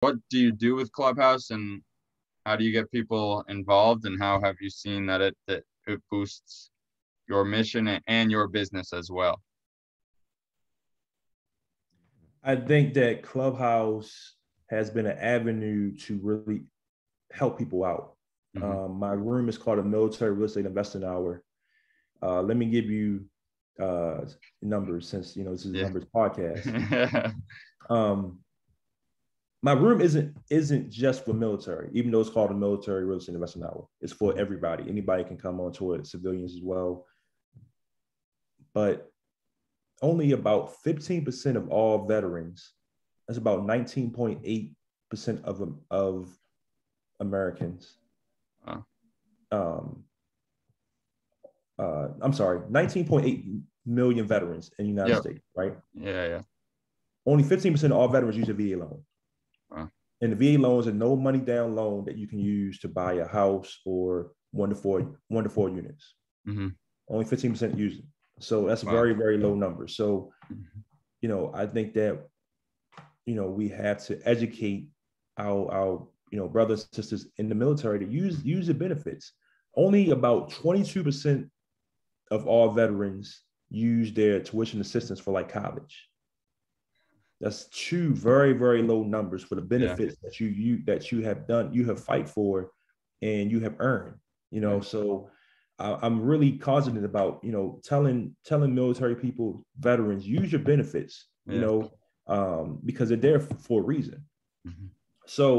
what do you do with Clubhouse and how do you get people involved and how have you seen that it that it boosts your mission and your business as well? I think that Clubhouse has been an avenue to really help people out. Mm-hmm. Um, my room is called a Military Real Estate Investing Hour. Uh, let me give you uh, numbers since you know this is yeah. a numbers podcast. um, my room isn't isn't just for military, even though it's called a military real estate investment hour. It's for everybody. Anybody can come onto it, civilians as well. But only about 15% of all veterans, that's about 19.8% of of Americans. Wow. Um, uh, I'm sorry, 19.8 million veterans in the United yep. States, right? Yeah, yeah. Only 15% of all veterans use a VA loan. And the VA loans are no money down loan that you can use to buy a house or one to four, one to four units. Mm-hmm. Only 15% use it. So that's wow. a very, very low number. So, mm-hmm. you know, I think that, you know, we have to educate our, our, you know, brothers and sisters in the military to use, use the benefits. Only about 22% of all veterans use their tuition assistance for like college. That's two very very low numbers for the benefits yeah. that you you that you have done you have fight for, and you have earned. You know, so I, am really confident about you know telling telling military people veterans use your benefits. You yeah. know, um, because they're there for, for a reason. Mm-hmm. So